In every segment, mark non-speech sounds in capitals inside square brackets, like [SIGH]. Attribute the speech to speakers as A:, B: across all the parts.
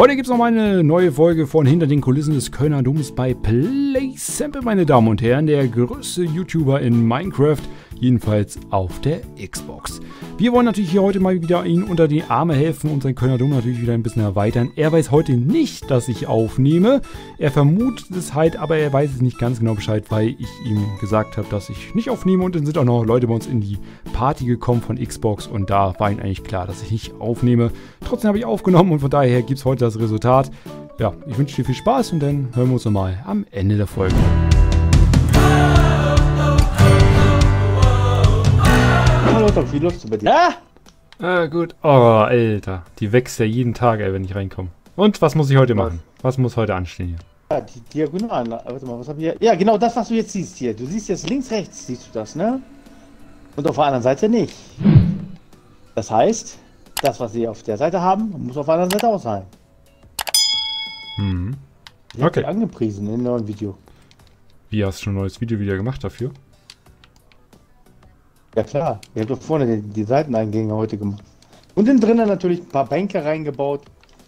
A: Heute gibt es noch mal eine neue Folge von Hinter den Kulissen des Kölner Doms bei PlaySample, meine Damen und Herren. Der größte YouTuber in Minecraft, jedenfalls auf der Xbox. Wir wollen natürlich hier heute mal wieder Ihnen unter die Arme helfen und sein Kölner Dom natürlich wieder ein bisschen erweitern. Er weiß heute nicht, dass ich aufnehme. Er vermutet es halt, aber er weiß es nicht ganz genau Bescheid, weil ich ihm gesagt habe, dass ich nicht aufnehme. Und dann sind auch noch Leute bei uns in die Party gekommen von Xbox und da war ihm eigentlich klar, dass ich nicht aufnehme. Trotzdem habe ich aufgenommen und von daher gibt es heute das Resultat. Ja, ich wünsche dir viel Spaß und dann hören wir uns nochmal am Ende der Folge.
B: Tom, wie läuft's bei dir? Ah!
A: Ah, gut. Oh, Alter. Die wächst ja jeden Tag, ey, wenn ich reinkomme. Und was muss ich heute machen? Was muss heute anstehen hier?
B: Ja, die Diagonalen. Warte mal, was hab ich hier? Ja, genau das, was du jetzt siehst hier. Du siehst jetzt links, rechts, siehst du das, ne? Und auf der anderen Seite nicht. Das heißt, das, was sie auf der Seite haben, muss auf der anderen Seite auch sein.
A: Mhm.
B: Ich
A: Okay.
B: angepriesen in dem neuen Video.
A: Wie, hast du schon ein neues Video wieder gemacht dafür?
B: Ja klar, ihr habt doch vorne die, die Seiteneingänge heute gemacht. Und innen drinnen natürlich ein paar Bänke reingebaut.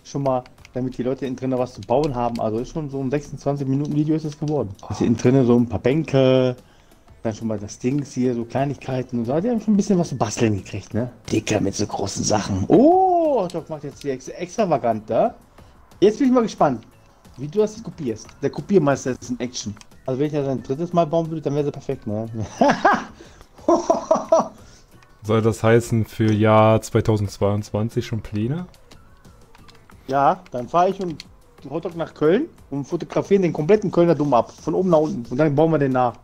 B: Schon mal, damit die Leute innen drinnen was zu bauen haben. Also ist schon so ein 26 Minuten Video ist es geworden. Also innen drinnen so ein paar Bänke, dann schon mal das Dings hier, so Kleinigkeiten und so. Die haben schon ein bisschen was zu basteln gekriegt, ne? Dicker mit so großen Sachen. Oh, Doc macht jetzt die ex extravagant, da. Jetzt bin ich mal gespannt, wie du das kopierst. Der Kopiermeister ist in Action. Also wenn ich das ein drittes Mal bauen würde, dann wäre sie perfekt, ne? [LAUGHS] [LAUGHS]
A: Soll das heißen für Jahr 2022 schon Pläne?
B: Ja, dann fahre ich und Hotdog nach Köln und fotografieren den kompletten Kölner Dom ab. Von oben nach unten. Und dann bauen wir den nach.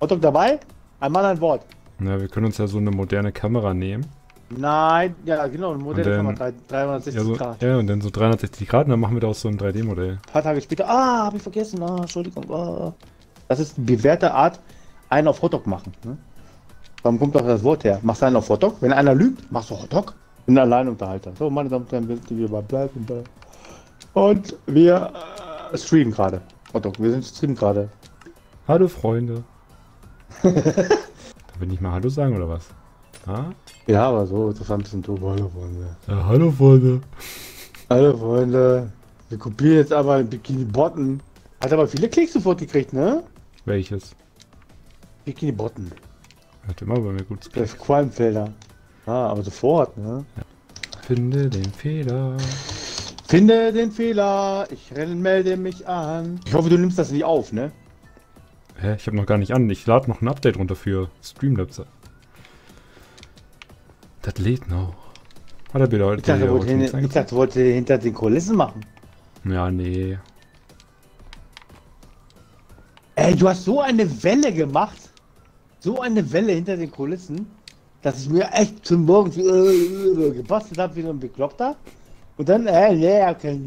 B: Hotdog dabei? Ein Mann, ein Wort.
A: Na, wir können uns ja so eine moderne Kamera nehmen.
B: Nein, ja genau, ein Modell
A: Und dann-
B: von 360
A: Ja, so,
B: Grad.
A: ja, und dann so 360 Grad und dann machen wir daraus so ein 3D-Modell.
B: Ein paar Tage später, ah, habe ich vergessen, ah, Entschuldigung. Ah. Das ist bewährte Art, einen auf Hotdog machen. Ne? Warum kommt doch das Wort her? Machst du einen auf Hotdog? Wenn einer lügt, machst du Hotdog? Bin Alleinunterhalter. So, meine Damen und Herren, wir sind bei Bleib und Bleib. Und wir äh, streamen gerade. Hotdog, wir sind streamen gerade.
A: Hallo Freunde. [LAUGHS] da will ich mal Hallo sagen oder was? Ah?
B: Ja, aber so, ein bisschen doof. Hallo Freunde.
A: Ja, hallo Freunde.
B: Hallo Freunde. Wir kopieren jetzt aber Bikini Botten. Hat aber viele Klicks sofort gekriegt, ne?
A: Welches?
B: Bikini Botten.
A: Hat immer bei mir gut
B: Das Qualmfelder. Ah, aber sofort, ne?
A: Finde den Fehler.
B: Finde den Fehler, ich renn, melde mich an. Ich hoffe, du nimmst das nicht auf, ne?
A: Hä? Ich habe noch gar nicht an. Ich lade noch ein Update runter für Streamlabs. Das lädt noch. Hat er wieder heute
B: Ich dachte, wollte, hin, ich dachte, wollte hinter den Kulissen machen.
A: Ja, nee.
B: Ey, du hast so eine Welle gemacht. So eine Welle hinter den Kulissen, dass ich mir echt zum Morgen äh, gebastelt habe wie so ein Bekloppter. Und dann, äh, okay.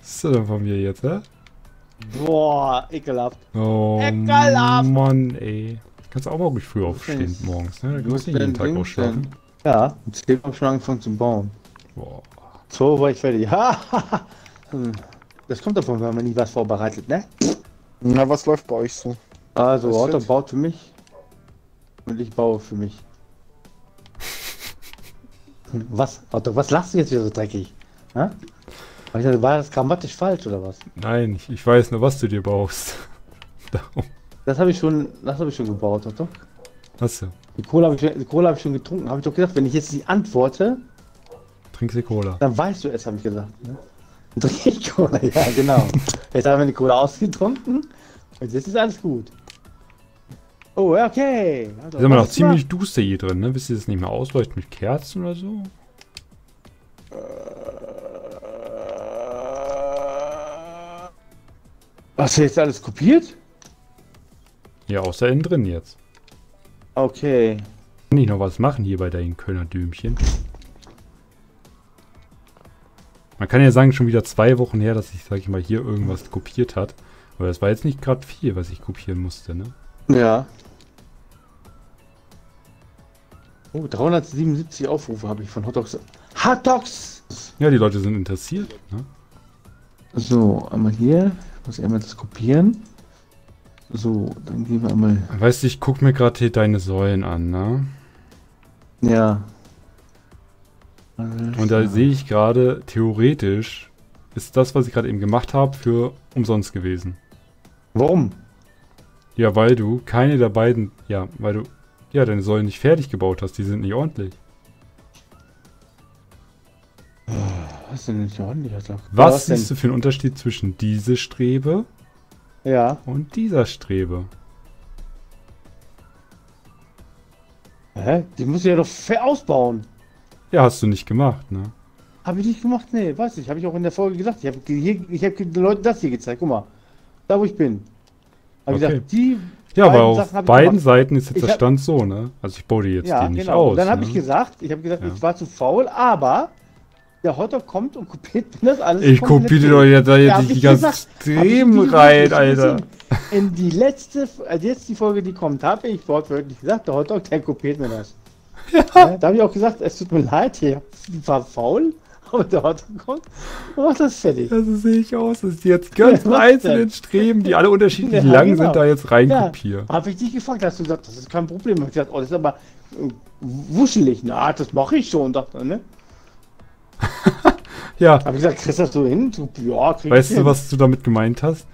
A: Was ist das denn von mir jetzt, hä?
B: Boah, ekelhaft.
A: Oh
B: Ekelhaft.
A: Mann, ey. Kannst auch mal ruhig früh aufstehen
B: denn-
A: morgens, ne? Du nicht jeden Tag
B: denn? Ja, jetzt habe ich schon angefangen zu bauen.
A: Boah.
B: So war ich fertig. [LAUGHS] Ha, Hm. das kommt davon, wenn man nie was vorbereitet, ne?
C: Na, was läuft bei euch so?
B: Also,
C: jetzt?
B: baut für mich. Und ich baue für mich. Was? Otto, was lachst du jetzt wieder so dreckig? Ha? War das grammatisch falsch oder was?
A: Nein, ich, ich weiß nur, was du dir baust. [LAUGHS]
B: Das habe ich schon, das habe ich schon gebaut, Otto.
A: Was du?
B: Die Cola habe ich, die Cola hab ich schon getrunken. Habe ich doch gedacht, wenn ich jetzt nicht antworte,
A: Trinkst du Cola?
B: dann weißt du es, habe ich gesagt. Ne? Ich Cola, [LAUGHS] ja genau. Jetzt haben wir die Cola ausgetrunken und jetzt ist alles gut. Oh, ja, okay. Also,
A: Ist immer noch ziemlich duster hier drin, ne? Wisst ihr das nicht mehr ausleuchtet mit Kerzen oder so?
B: Hast du jetzt alles kopiert?
A: Ja, außer innen drin jetzt.
B: Okay.
A: Kann ich noch was machen hier bei deinen Kölner Dömchen? Man kann ja sagen, schon wieder zwei Wochen her, dass ich, sag ich mal, hier irgendwas kopiert hat. Aber das war jetzt nicht gerade viel, was ich kopieren musste, ne?
B: Ja. Oh, 377 Aufrufe habe ich von Hot Dogs. Hot Dogs!
A: Ja, die Leute sind interessiert, ne?
B: So, einmal hier. Ich muss einmal das kopieren. So, dann gehen wir einmal.
A: Weißt du, ich guck mir gerade hier deine Säulen an, ne?
B: Ja.
A: Und da sehe ich gerade, theoretisch ist das, was ich gerade eben gemacht habe, für umsonst gewesen.
B: Warum?
A: Ja, weil du keine der beiden, ja, weil du, ja, deine Säulen nicht fertig gebaut hast, die sind nicht ordentlich.
B: Was ist denn nicht ordentlich?
A: Was,
B: was denn?
A: siehst du für einen Unterschied zwischen diese Strebe
B: Ja.
A: und dieser Strebe?
B: Hä? Die muss ich ja doch ausbauen.
A: Ja, hast du nicht gemacht, ne?
B: Habe ich nicht gemacht? Nee, weiß ich. Habe ich auch in der Folge gesagt. Ich habe habe den Leuten das hier gezeigt. Guck mal. Da, wo ich bin. Habe ich
A: Okay.
B: gesagt, die.
A: Ja, aber auf
B: Sachen
A: beiden. Seiten ist jetzt der
B: hab-
A: Stand so, ne? Also ich baue die jetzt
B: Ja,
A: den nicht
B: genau.
A: aus.
B: Und dann habe
A: ne?
B: ich gesagt, ich habe gesagt,
A: Ja.
B: ich war zu faul, aber der Hotdog kommt und kopiert mir das alles.
A: Ich kopiere doch jetzt da jetzt nicht die Streben
B: nicht
A: rein, Alter.
B: In die letzte, also jetzt die Folge, die kommt, habe ich wortwörtlich gesagt, der Hotdog, der kopiert mir das. [LAUGHS] Ja. da habe ich auch gesagt, es tut mir leid, ich war faul, aber der Hotdog kommt und macht das fertig.
A: Ja, so sehe ich aus, dass die jetzt ganz [LAUGHS]
B: Was
A: einzelnen? Streben, die alle unterschiedlich
B: Ja,
A: lang
B: genau.
A: sind, da jetzt reinkopiere.
B: Habe ich dich gefragt, hast du gesagt, das ist kein Problem. Ich gesagt, oh, das ist aber äh, wuschelig. Na, das mache ich schon, dachte ne? [LAUGHS]
A: Ja,
B: Habe ich gesagt, kriegst du das so hin? Du, ja,
A: weißt
B: ich
A: du,
B: hin.
A: was du damit gemeint hast?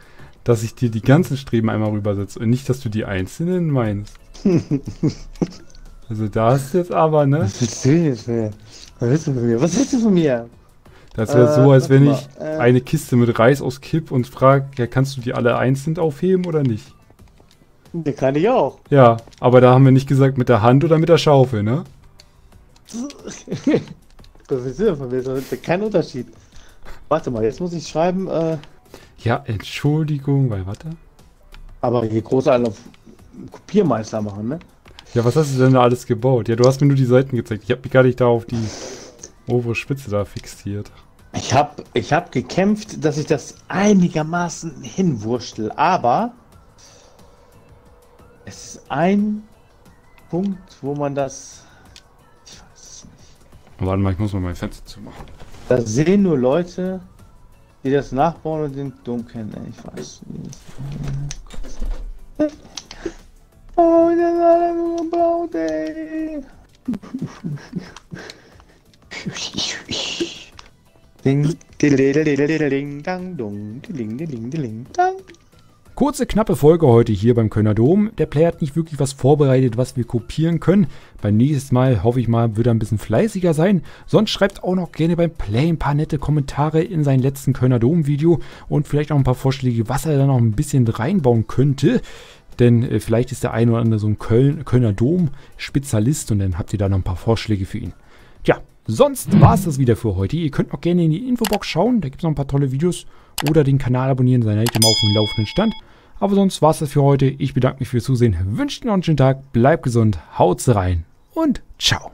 A: Dass ich dir die ganzen Streben einmal rübersetze und nicht, dass du die einzelnen meinst. [LAUGHS] also da ist jetzt aber, ne?
B: Was willst du jetzt? Was willst du von mir? Was willst du von mir?
A: Das wäre
B: Äh,
A: so, als wenn ich
B: äh.
A: eine Kiste mit Reis aus Kipp und frage, ja, kannst du die alle einzeln aufheben oder nicht?
B: Der kann ich auch.
A: Ja, aber da haben wir nicht gesagt mit der Hand oder mit der Schaufel, ne? [LAUGHS]
B: Was willst du denn von mir? Das ist kein Unterschied. Warte mal, jetzt muss ich schreiben, äh,
A: Ja, Entschuldigung, weil, warte.
B: aber hier groß einen auf Kopiermeister machen, ne?
A: Ja, was hast du denn da alles gebaut? Ja, du hast mir nur die Seiten gezeigt. Ich habe mich gar nicht da auf die obere Spitze da fixiert.
B: Ich habe ich hab gekämpft, dass ich das einigermaßen hinwurschtel, aber es ist ein Punkt, wo man das. Ich weiß es nicht.
A: Warte mal, ich muss mal mein Fenster zumachen.
B: Da sehen nur Leute, die das nachbauen und den dumm kennen. ey, Ich weiß nicht.
A: Kurze, knappe Folge heute hier beim Kölner Dom. Der Player hat nicht wirklich was vorbereitet, was wir kopieren können. Beim nächsten Mal, hoffe ich mal, wird er ein bisschen fleißiger sein. Sonst schreibt auch noch gerne beim Play ein paar nette Kommentare in sein letzten Kölner Dom-Video und vielleicht auch ein paar Vorschläge, was er da noch ein bisschen reinbauen könnte. Denn äh, vielleicht ist der eine oder andere so ein Köln, Kölner Dom-Spezialist und dann habt ihr da noch ein paar Vorschläge für ihn. Ja, sonst war es das wieder für heute. Ihr könnt noch gerne in die Infobox schauen, da gibt es noch ein paar tolle Videos. Oder den Kanal abonnieren, seid ihr immer auf dem laufenden Stand. Aber sonst war es das für heute. Ich bedanke mich fürs Zusehen, wünsche euch noch einen schönen Tag, bleibt gesund, haut's rein und ciao.